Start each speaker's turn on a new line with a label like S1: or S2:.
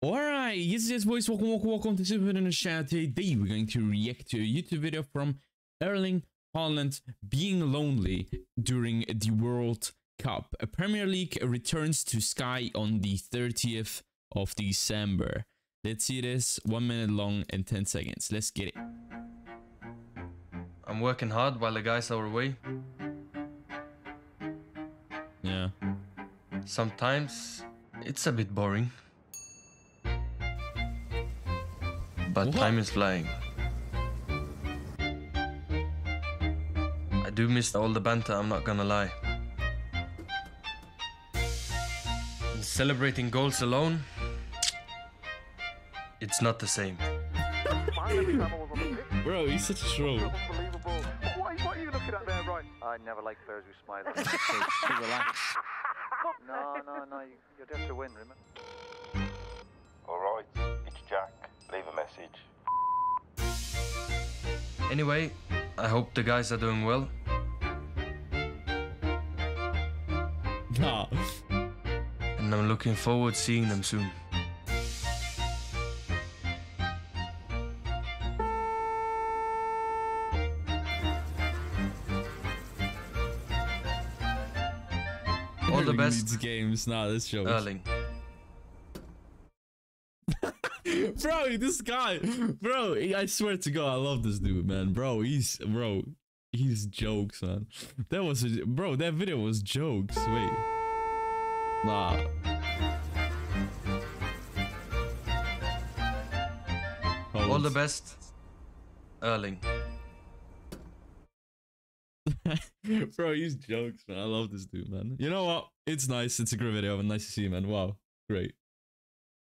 S1: Alright, yes, yes, boys, welcome, welcome, welcome to Super in the Chat. Today we're going to react to a YouTube video from Erling Haaland being lonely during the World Cup. A Premier League returns to Sky on the 30th of December. Let's see this, one minute long and 10 seconds. Let's get it.
S2: I'm working hard while the guys are away.
S1: Yeah.
S2: Sometimes it's a bit boring. But
S1: What?
S2: time is flying. I do miss all the banter, I'm not gonna lie. And celebrating goals alone, it's not the same.
S1: Bro, he's such a troll.
S3: What, what are you looking at there, right?
S4: I never like players who smile.
S3: Too relaxed.
S4: no, no, no. You, you're there to win, remember?
S2: Anyway, I hope the guys are doing well.
S1: Nah.
S2: And I'm looking forward to seeing them soon. All the best,
S1: games. Nah, this shows.
S2: Erling.
S1: bro, this guy, bro, I swear to God, I love this dude, man. Bro, he's, bro, he's jokes, man. That was, a, bro, that video was jokes. Wait, nah.
S2: All the best, Erling.
S1: bro, he's jokes, man. I love this dude, man. You know what? It's nice. It's a great video. And nice to see you, man. Wow, great.